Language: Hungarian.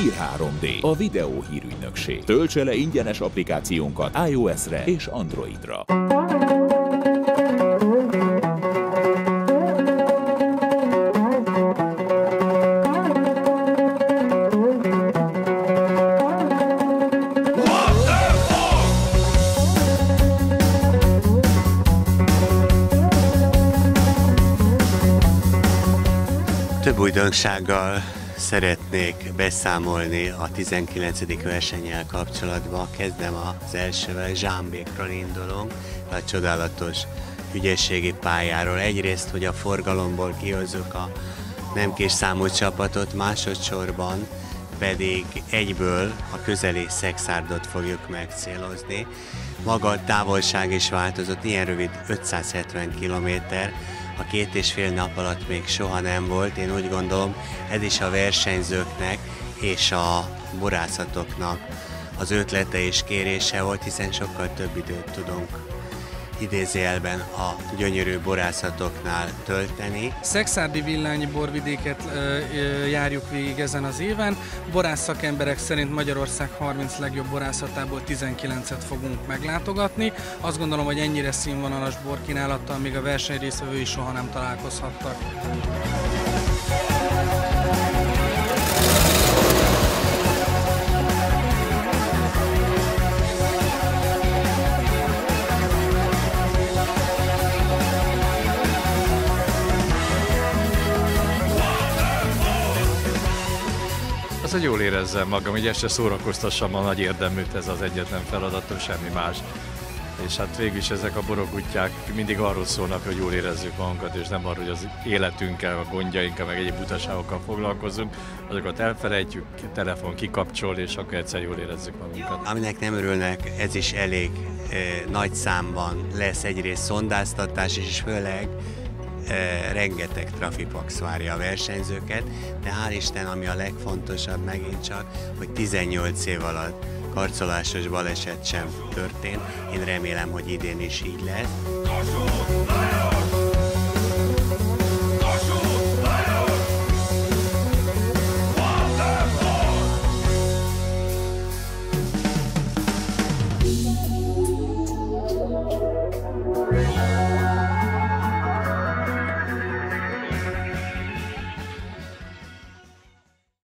Hír 3D, a videó hírügynökség. Töltse le ingyenes applikációnkat iOS-re és Androidra. Több újdonsággal szeretnék beszámolni a 19. versennyel kapcsolatban. Kezdem az elsővel, Zsámbékról indulunk, a csodálatos ügyességi pályáról. Egyrészt, hogy a forgalomból kihozzuk a nem kis számú csapatot, másodszorban pedig egyből a közeli szexárdot fogjuk megcélozni. Maga a távolság is változott, ilyen rövid 570 kilométer, a két és fél nap alatt még soha nem volt. Én úgy gondolom, ez is a versenyzőknek és a borászatoknak az ötlete és kérése volt, hiszen sokkal több időt tudunk idézőjelben a gyönyörű borászatoknál tölteni. Szexárdi villányi borvidéket ö, ö, járjuk végig ezen az éven. Borász szakemberek szerint Magyarország 30 legjobb borászatából 19-et fogunk meglátogatni. Azt gondolom, hogy ennyire színvonalas borkínálattal még a verseny részvevői soha nem találkozhattak. Az, hogy jól érezzem magam, hogy este szórakoztassam a nagy érdeműt, ez az egyetlen feladatom, semmi más. És hát végül is ezek a borogutják mindig arról szólnak, hogy jól érezzük magunkat, és nem arról, hogy az életünkkel, a gondjainkkal, meg egyéb utaságokkal foglalkozunk, azokat elfelejtjük, telefon kikapcsol, és akkor egyszer jól érezzük magunkat. Aminek nem örülnek, ez is elég e, nagy számban lesz egyrészt szondáztatás, és főleg e, rengeteg trafipax várja a versenyzőket, de hál' Isten, ami a legfontosabb megint csak, hogy 18 év alatt karcolásos baleset sem történt. Én remélem, hogy idén is így lesz.